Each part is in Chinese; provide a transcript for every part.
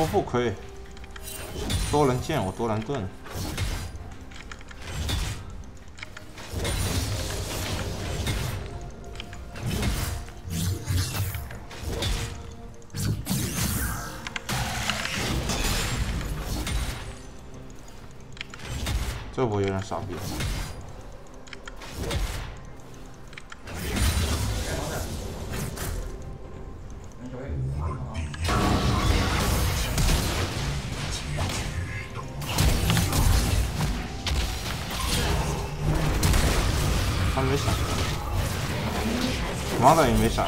我不亏，多人剑我多人盾。这波有点傻逼。他没闪，王导也没闪。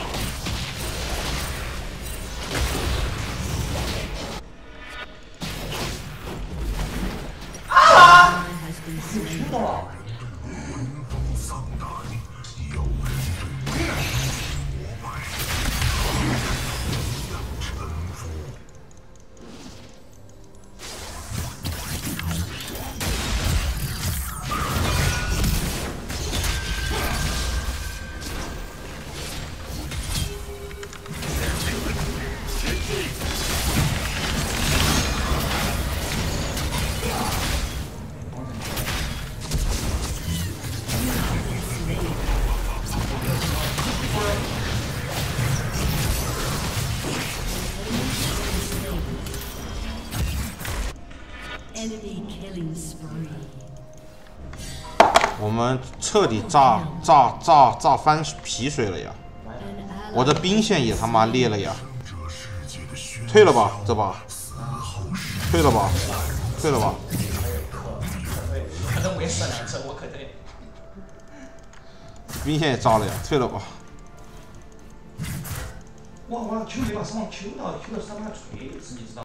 我们彻底炸炸炸炸翻皮水了呀！我的兵线也他妈裂了呀！退了吧，这把，退了吧，退了吧。可能没死两次，我可退。兵线也炸了呀，退了吧。我我 Q 没把上 Q 到，Q 到上面锤子，你知道。